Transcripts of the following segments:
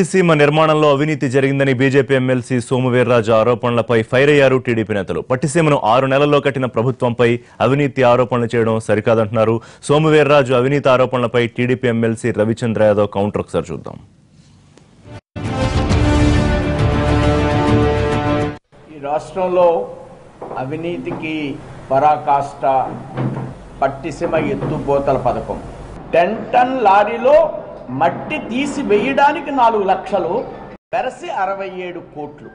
పట్టిసీమ నిర్మాణంలో అవినీతి జరిగిందని బీజేపీ ఎమ్మెల్సీ సోమువీర్రాజు ఆరోపణలపై ఫైర్ అయ్యారు టీడీపీ నేతలు. పట్టిసీమను ఆరు నెలల్లో కట్టిన ప్రభుత్వంపై అవినీతి ఆరోపణలు చేయడం సరికాదంటున్నారు. సోమువీర్రాజు అవినీతి ఆరోపణలపై TDP MLC Ravichandra Yadav counter ఒకసారి చూద్దాం. ఈ రాష్ట్రంలో అవినీతికి పరాకాష్ట పట్టిసీమ ఎత్తుపోతల పథకం. టెన్ టన్ లారీలో మట్టి తీసి వేయడానికి నాలుగు లక్షలు వెరసి అరవై ఏడు కోట్లు.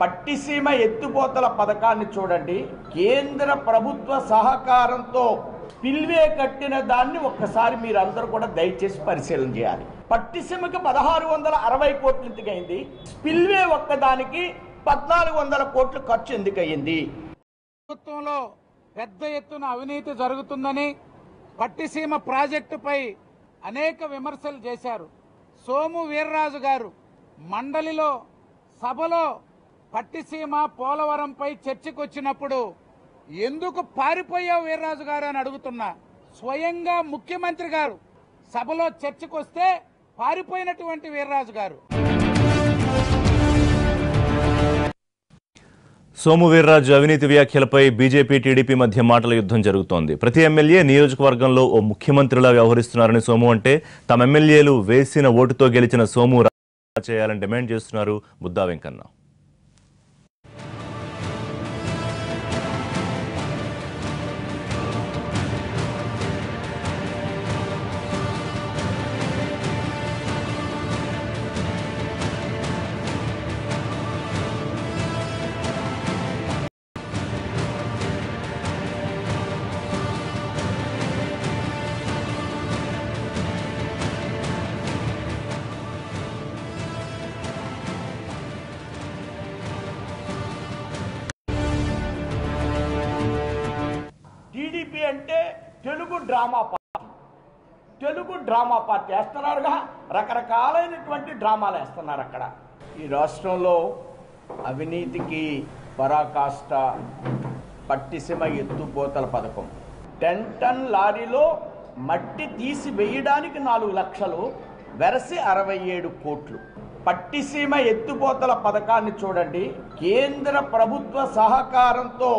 పట్టిసీమ ఎత్తుపోతల పథకాన్ని చూడండి కేంద్ర ప్రభుత్వ సహకారంతో పిల్వే కట్టిన దాన్ని ఒక్కసారి మీరందరూ కూడా దయచేసి పరిశీలన చేయాలి. పట్టిసీమకి పదహారు వందల అరవై కోట్లు ఎందుకయింది? స్పిల్వే ఒక్కదానికి పద్నాలుగు వందల కోట్లు ఖర్చు ఎందుకయింది? ప్రభుత్వంలో పెద్ద ఎత్తున అవినీతి జరుగుతుందని పట్టిసీమ ప్రాజెక్టుపై అనేక విమర్శలు చేశారు. సోము వీర్రాజు గారు మండలిలో సభలో పట్టిసీమ పోలవరంపై చర్చకొచ్చినప్పుడు ఎందుకు పారిపోయావు వీర్రాజు గారు? అని అడుగుతున్నా స్వయంగా ముఖ్యమంత్రి గారు సభలో చర్చకొస్తే పారిపోయినటువంటి వీర్రాజు గారు. సోము వీర్రాజు అవినీతి వ్యాఖ్యలపై బీజేపీ టీడీపీ మధ్య మాటల యుద్ధం జరుగుతోంది. ప్రతి ఎమ్మెల్యే నియోజకవర్గంలో ఓ ముఖ్యమంత్రిలా వ్యవహరిస్తున్నారని సోము అంటే తమ ఎమ్మెల్యేలు వేసిన ఓటుతో గెలిచిన సోము రా- చేయాలని డిమాండ్ చేస్తున్నారు బుద్దా వెంకన్న. అంటే Telugu drama party. Telugu drama party వేస్తున్నారుగా రకరకాలైనటువంటి డ్రామాలు వేస్తున్నారు అక్కడ. ఈ రాష్ట్రంలో అవినీతికి పరాకాష్ట పట్టిసీమ ఎత్తుపోతల పథకం. టెన్ టన్ లారీలో మట్టి తీసి వేయడానికి నాలుగు లక్షలు వెరసి అరవై ఏడు కోట్లు. పట్టిసీమ ఎత్తుపోతల పథకాన్ని చూడండి. కేంద్ర ప్రభుత్వ సహకారంతో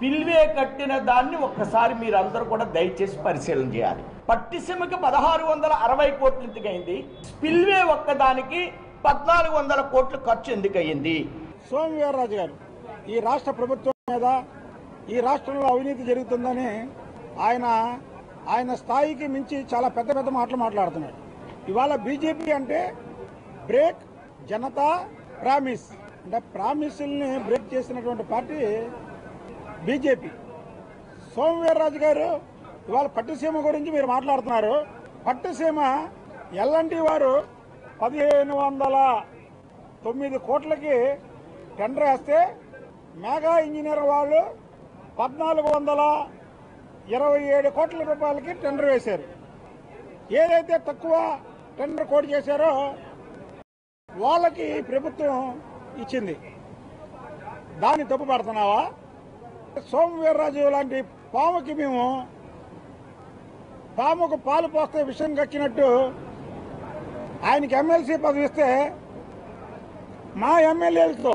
పిల్వే కట్టిన దాన్ని ఒక్కసారి మీరందరూ కూడా దయచేసి పరిశీలన చేయాలి. పట్టిసీమకి పదహారు వందల అరవై కోట్లు ఎందుకైంది స్పిల్వే ఒక్కదానికి పద్నాలుగు వందల కోట్లు ఖర్చు ఎందుకయ్యింది? సోమవీర్రాజు గారు ఈ రాష్ట్ర ప్రభుత్వం మీద ఈ రాష్ట్రంలో అవినీతి జరుగుతుందని ఆయన ఆయన స్థాయికి మించి చాలా పెద్ద పెద్ద మాటలు మాట్లాడుతున్నాడు ఇవాళ బీజేపీ అంటే బ్రేక్ జనతా ప్రామిస్. అంటే ప్రామిసుల్ని బ్రేక్ చేసినటువంటి పార్టీ బీజేపీ. సోమవీర్రాజు గారు ఇవాళ పట్టుసీమ గురించి మీరు మాట్లాడుతున్నారు. పట్టుసీమ ఎల్ఎన్టీ వారు పదిహేను వందల తొమ్మిది కోట్లకి టెండర్ వేస్తే మెగా ఇంజనీర్ వాళ్ళు పద్నాలుగు వందల ఇరవై ఏడు కోట్ల రూపాయలకి టెండర్ వేశారు. ఏదైతే తక్కువ టెండర్ కోడ్ చేశారో వాళ్ళకి ప్రభుత్వం ఇచ్చింది. దాన్ని తప్పు పడుతున్నావా? సోమవీర్రాజు లాంటి పాముకి మేము పాముకు పాలు పోస్తే విషయం కక్కినట్టు ఆయనకి ఎమ్మెల్సీ పదవి ఇస్తే మా ఎమ్మెల్యేలతో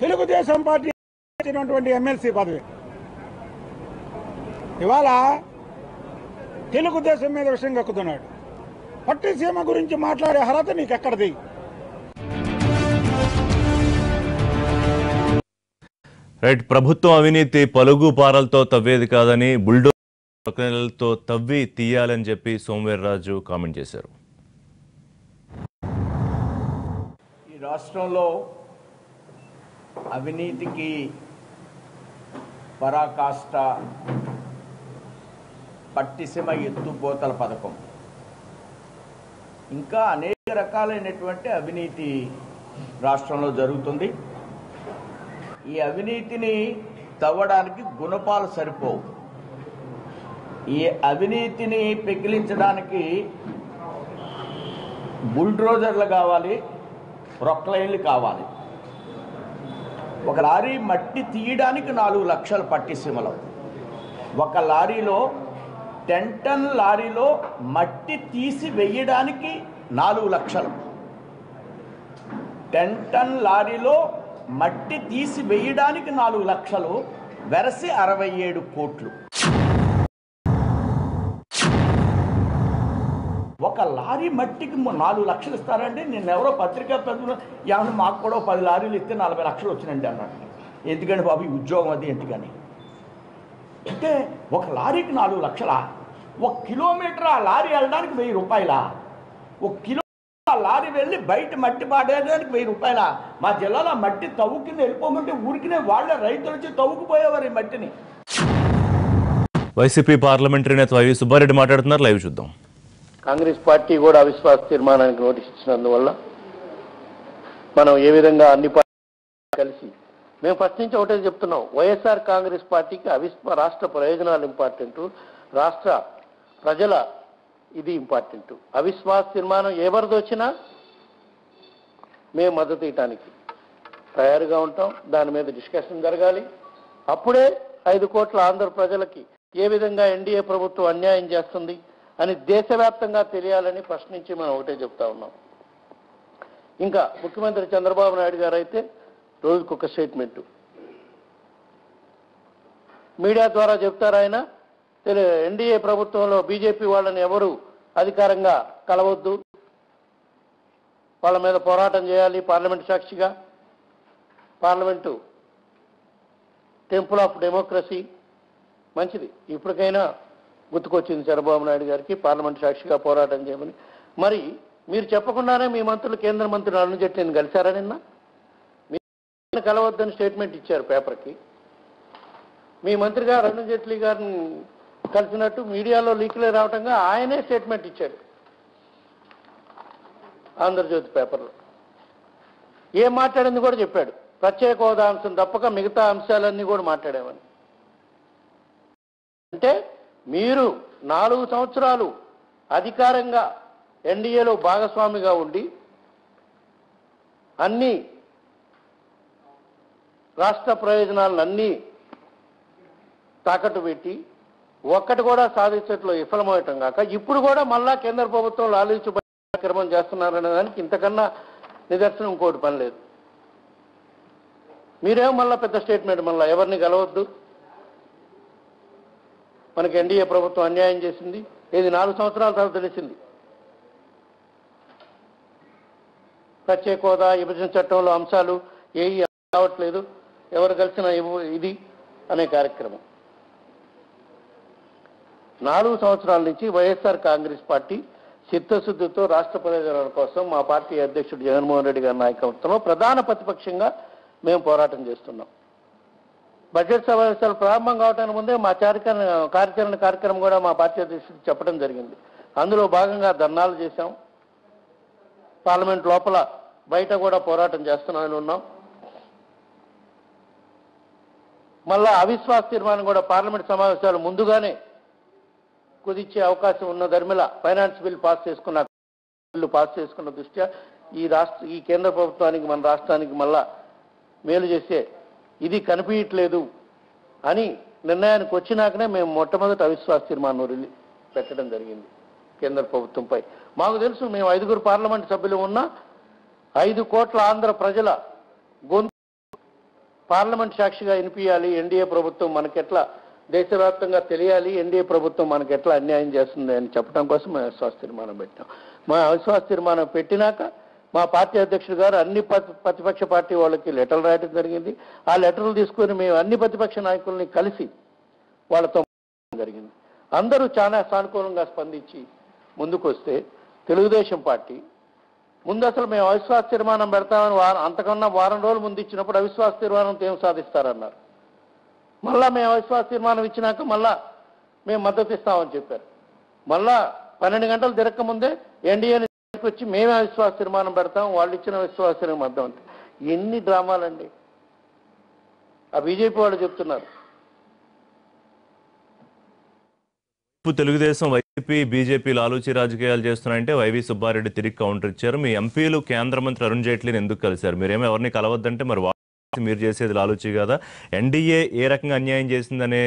తెలుగుదేశం పార్టీ ఇచ్చినటువంటి ఎమ్మెల్సీ పదవి. ఇవాళ తెలుగుదేశం మీద విషయం కక్కుతున్నాడు పట్టిసీమ గురించి మాట్లాడే అర్హత నీకు రైట్ ప్రభుత్వం అవినీతి పలుగు పారలతో తవ్వేది కాదని బుల్డోతో తవ్వి తీయాలని చెప్పి సోమవీర్రాజు కామెంట్ చేశారు. ఈ రాష్ట్రంలో అవినీతికి పరాకాష్ట పట్టిసీమ ఎత్తుపోతల పథకం. ఇంకా అనేక రకాలైనటువంటి అవినీతి రాష్ట్రంలో జరుగుతుంది. ఈ అవినీతిని తవ్వడానికి గుణపాలు సరిపోవు. ఈ అవినీతిని పెకిలించడానికి బుల్డ్రోజర్లు కావాలి ప్రొక్లైన్లు కావాలి. ఒక లారీ మట్టి తీయడానికి నాలుగు లక్షలు పట్టిసీమలో. ఒక లారీలో టెన్ టన్ లారీలో మట్టి తీసి వెయ్యడానికి నాలుగు లక్షలు. టెన్ టన్ లారీలో మట్టి తీసి వేయడానికి నాలుగు లక్షలు వెరసి అరవై ఏడు కోట్లు. ఒక లారీ మట్టికి నాలుగు లక్షలు ఇస్తారంటే నేను ఎవరో పత్రికా పెద్దలు ఏమన్నా మాకు కూడా పది లారీలు ఇస్తే నలభై లక్షలు వచ్చినండి అన్నాడు. ఎందుకని బాబు ఉద్యోగం అది ఎందుకని? అంటే ఒక లారీకి నాలుగు లక్షలా? ఒక కిలోమీటర్ ఆ లారీ వెళ్ళడానికి వెయ్యి రూపాయలా? ఒక కిలో ఆ లారీ వెళ్ళి బయట మట్టి పాడేయడానికి వెయ్యి రూపాయల? మా జిల్లాలో ఆ మట్టి తవ్వు కింద వెళ్ళిపోమంటే ఊరికినే వాళ్ళే రైతులు వచ్చి తవ్వుకుపోయేవారు ఈ మట్టిని. వైసీపీ పార్లమెంటరీ నేత వైవి సుబ్బారెడ్డి మాట్లాడుతున్నారు. లైవ్ చూద్దాం. కాంగ్రెస్ పార్టీ కూడా అవిశ్వాస తీర్మానానికి నోటీస్ ఇచ్చినందువల్ల మనం ఏ విధంగా అన్ని పార్టీలు కలిసి మేము ఫస్ట్ నుంచి ఒకటే చెప్తున్నాం. వైఎస్ఆర్ కాంగ్రెస్ పార్టీకి అవిశ్వ రాష్ట్ర ప్రయోజనాలు ఇంపార్టెంట్. రాష్ట్ర ప్రజల ఇది ఇంపార్టెంట్ అవిశ్వాస తీర్మానం ఎవరిది వచ్చినా మేము మద్దతు ఇవ్వటానికి తయారుగా ఉంటాం. దాని మీద డిస్కషన్ జరగాలి. అప్పుడే ఐదు కోట్ల ఆంధ్ర ప్రజలకి ఏ విధంగా ఎన్డీఏ ప్రభుత్వం అన్యాయం చేస్తుంది అని దేశవ్యాప్తంగా తెలియాలని ఫస్ట్ నుంచి మనం ఒకటే చెప్తా ఉన్నాం. ఇంకా ముఖ్యమంత్రి చంద్రబాబు నాయుడు గారు అయితే రోజుకొక స్టేట్మెంటు స్టేట్మెంట్ మీడియా ద్వారా చెప్తారు ఆయన ఎన్డీఏ ప్రభుత్వంలో బీజేపీ వాళ్ళని ఎవరు అధికారంగా కలవద్దు? వాళ్ళ మీద పోరాటం చేయాలి పార్లమెంట్ సాక్షిగా. Parliament temple of democracy. మంచిది. ఇప్పటికైనా గుర్తుకొచ్చింది చంద్రబాబు నాయుడు గారికి పార్లమెంట్ సాక్షిగా పోరాటం చేయమని. మరి మీరు చెప్పకుండానే మీ మంత్రులు కేంద్ర మంత్రులు అరుణ్ జైట్లీని కలిశారా నిన్న? మీరు కలవద్దని స్టేట్మెంట్ ఇచ్చారు పేపర్కి. మీ మంత్రి గారు అరుణ్ జైట్లీ గారిని కలిసినట్టు మీడియాలో లీకులే రావటంగా ఆయనే స్టేట్మెంట్ ఇచ్చాడు. ఆంధ్రజ్యోతి పేపర్లో. ఏం మాట్లాడింది కూడా చెప్పాడు. ప్రత్యేక హోదా అంశం తప్పక మిగతా అంశాలన్నీ కూడా మాట్లాడేవని అంటే మీరు నాలుగు సంవత్సరాలు అధికారంగా ఎన్డీఏలో భాగస్వామిగా ఉండి అన్ని రాష్ట్ర ప్రయోజనాలను అన్నీ తాకట్టు పెట్టి ఒక్కటి కూడా సాధించట్లో విఫలమవటం కాక. ఇప్పుడు కూడా మళ్ళా కేంద్ర ప్రభుత్వం లాలించు కార్యక్రమం చేస్తున్నారనే దానికి ఇంతకన్నా నిదర్శనం ఇంకోటి పని లేదు. మీరేం మళ్ళా పెద్ద స్టేట్మెంట్ మళ్ళా ఎవరిని కలవద్దు మనకి ఎన్డీఏ ప్రభుత్వం అన్యాయం చేసింది. ఇది నాలుగు సంవత్సరాల తర్వాత తెలిసింది. ప్రత్యేక హోదా విభజన చట్టంలో అంశాలు ఏవి రావట్లేదు. ఎవరు కలిసిన ఇది అనే కార్యక్రమం. నాలుగు సంవత్సరాల నుంచి వైఎస్ఆర్ కాంగ్రెస్ పార్టీ చిత్తశుద్ధితో రాష్ట్ర ప్రయోజనాల కోసం మా పార్టీ అధ్యక్షుడు జగన్మోహన్ రెడ్డి గారి నాయకత్వంలో ప్రధాన ప్రతిపక్షంగా మేము పోరాటం చేస్తున్నాం. బడ్జెట్ సమావేశాలు ప్రారంభం కావడానికి ముందే మా కార్యక్రమ కార్యాచరణ కార్యక్రమం కూడా మా పార్టీ అధ్యక్షుడు చెప్పడం జరిగింది. అందులో భాగంగా ధర్నాలు చేశాం. పార్లమెంట్ లోపల బయట కూడా పోరాటం చేస్తున్నామని ఉన్నాం. మళ్ళా అవిశ్వాస తీర్మానం కూడా పార్లమెంట్ సమావేశాలు ముందుగానే కుదిచ్చే అవకాశం ఉన్న ధర్మిల ఫైనాన్స్ బిల్ పాస్ చేసుకున్న బిల్లు పాస్ చేసుకున్న దృష్ట్యా ఈ రాష్ట్ర ఈ కేంద్ర ప్రభుత్వానికి మన రాష్ట్రానికి మళ్ళా మేలు చేసే ఇది కనిపించట్లేదు అని నిర్ణయానికి వచ్చినాకనే మేము మొట్టమొదటి అవిశ్వాస తీర్మానం రిలీ పెట్టడం జరిగింది కేంద్ర ప్రభుత్వంపై. మాకు తెలుసు మేము ఐదుగురు పార్లమెంట్ సభ్యులు ఉన్నా ఐదు కోట్ల ఆంధ్ర ప్రజల గొంతు పార్లమెంట్ సాక్షిగా వినిపించాలి ఎన్డీఏ ప్రభుత్వం మనకెట్లా దేశవ్యాప్తంగా తెలియాలి ఎన్డీఏ ప్రభుత్వం మనకి ఎట్లా అన్యాయం చేస్తుంది అని చెప్పడం కోసం మేము అవిశ్వాస తీర్మానం పెట్టాం. మా అవిశ్వాస తీర్మానం పెట్టినాక మా పార్టీ అధ్యక్షుడు గారు అన్ని ప్రతిపక్ష పార్టీ వాళ్ళకి లెటర్లు రాయడం జరిగింది. ఆ లెటర్లు తీసుకొని మేము అన్ని ప్రతిపక్ష నాయకుల్ని కలిసి వాళ్ళతో జరిగింది. అందరూ చాలా సానుకూలంగా స్పందించి ముందుకు వస్తే తెలుగుదేశం పార్టీ ముందు అసలు మేము అవిశ్వాస తీర్మానం పెడతామని వారం అంతకన్నా వారం రోజులు ముందు ఇచ్చినప్పుడు అవిశ్వాస తీర్మానంతో ఏం సాధిస్తారన్నారు? మళ్ళా మేము అవిశ్వాస తీర్మానం ఇచ్చినాక మళ్ళా మేము మద్దతు ఇస్తామని చెప్పారు. మళ్ళా పన్నెండు గంటలు తిరక్క ముందే ఎన్డీఏని వచ్చి మేమే అవిశ్వాస తీర్మానం పెడతాం వాళ్ళు ఇచ్చిన విశ్వాస తీర్మానం అర్థం అంటే ఎన్ని డ్రామాలండి. ఆ బీజేపీ వాళ్ళు చెప్తున్నారు. తెలుగుదేశం వైసీపీ బీజేపీ లాలూచి రాజకీయాలు చేస్తున్నాయంటే వైవి సుబ్బారెడ్డి తిరిగి కౌంటర్ ఇచ్చారు. మీ ఎంపీలు కేంద్ర మంత్రి అరుణ్ జైట్లీని ఎందుకు కలిశారు? మీరేమో ఎవరిని కలవద్దంటే మరి మీరు చేసేది లాలూచి కదా? ఎన్డీఏ ఏ రకంగా అన్యాయం చేసిందనే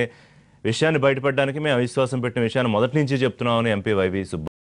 విషయాన్ని బయటపడడానికి మేము అవిశ్వాసం పెట్టిన విషయాన్ని మొదటి నుంచి చెప్తున్నామని ఎంపీ వైవి సుబ్బా